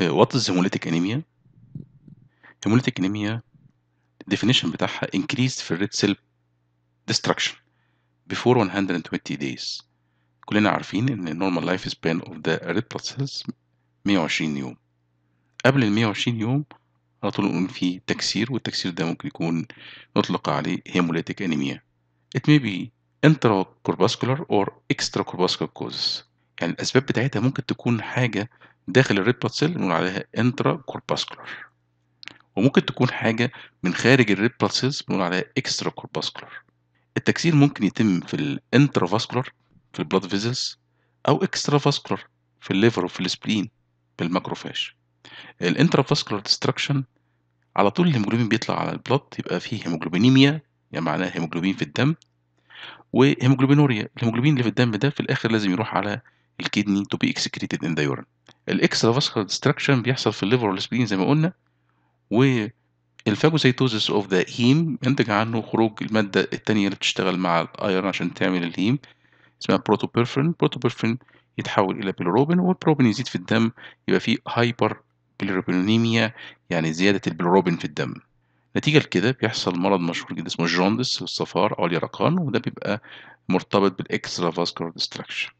what is hemolytic anaemia hemolytic anaemia ال definition بتاعها increase في ال red cell destruction before 120 days كلنا عارفين إن ال normal life span of the red blood cells 120 يوم. قبل ال 120 يوم على طول نقول في تكسير والتكسير ده ممكن يكون نطلق عليه hemolytic anaemia it may be intracorpuscular or extracorpuscular causes. يعني الأسباب بتاعتها ممكن تكون حاجة داخل ال red blood cell نقول عليها intracorpuscular. وممكن تكون حاجة من خارج ال red blood cells بنقول عليها extracorpuscular. التكسير ممكن يتم في ال intravascular في ال blood vessels أو extravascular في ال liver وفي ال spleen بال macrophage ال intravascular destruction على طول الهيموجلوبين بيطلع على ال blood يبقى فيه hemoglobinemia يعني معناها هيموجلوبين في الدم و hemoglobinuria. الهيموجلوبين اللي في الدم ده في الآخر لازم يروح على ال kidney to be excreted in the urine. ال extravascular destruction بيحصل في ال liver وال spleen زي ما قلنا وال phagocytosis of the heme ينتج عنه خروج المادة التانية اللي بتشتغل مع ال iron عشان تعمل ال heme اسمها protoporphyrin protoporphyrin يتحول إلى bilirubin وال bilirubin يزيد في الدم يبقى فيه hyperbilirubinemia يعني زيادة البيلوروبين في الدم. نتيجة لكده بيحصل مرض مشهور جدا اسمه ال jaundice والصفار أو اليرقان وده بيبقى مرتبط بال extravascular destruction